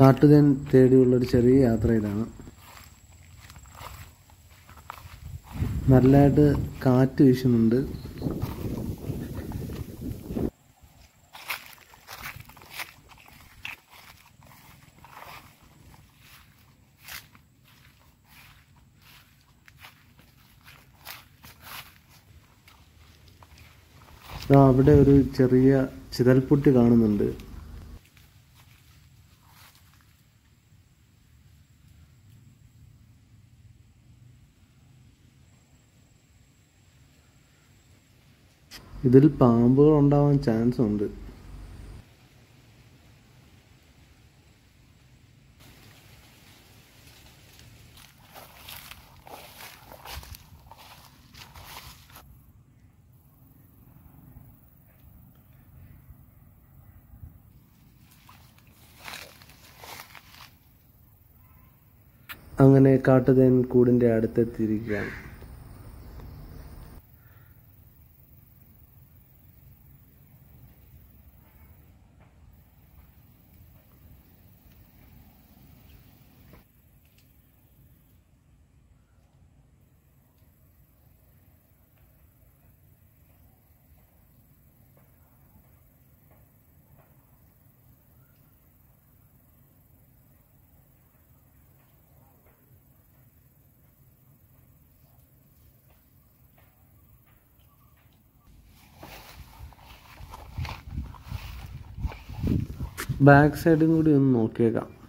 കാട്ടുതേൻ തേടിയുള്ള ഒരു ചെറിയ യാത്ര ഇതാണ്. നല്ലതായിട്ട് കാറ്റ് വീശുന്നുണ്ട്. അവിടെ ഒരു ചെറിയ ചിതൽപുട്ടി കാണുന്നുണ്ട്. ഇതിൽ പാമ്പുകൾ ഉണ്ടാവാൻ ചാൻസ് ഉണ്ട്. അങ്ങനെ കാട്ടുതേൻ കൂടിന്റെ അടുത്തെത്തിയിരിക്കുകയാണ്. ബാക്ക് സൈഡും കൂടി ഒന്ന് നോക്കിയേക്കാം.